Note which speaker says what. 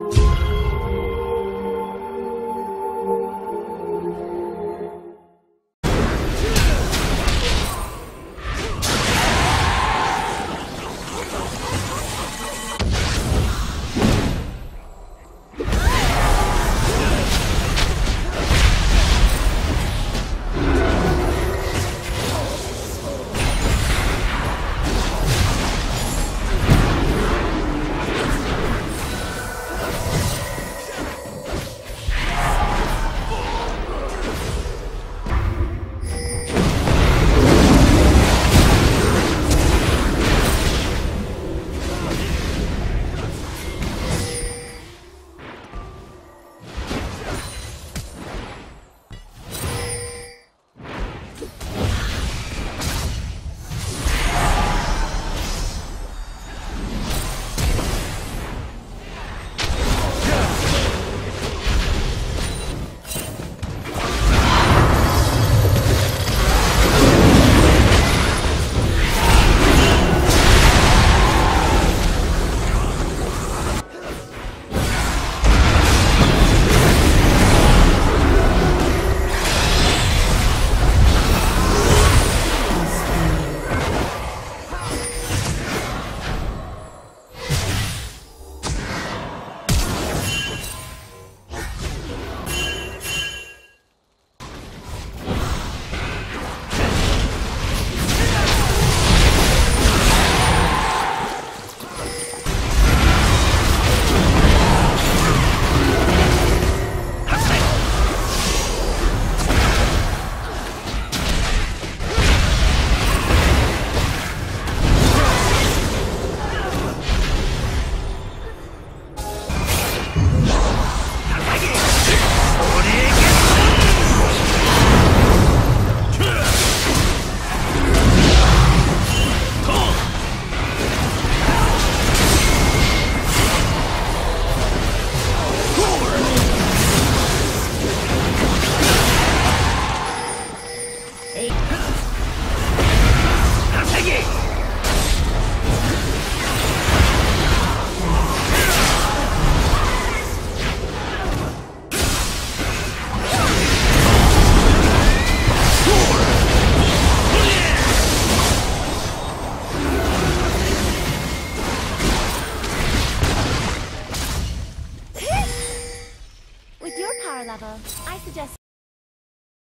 Speaker 1: you power level, I suggest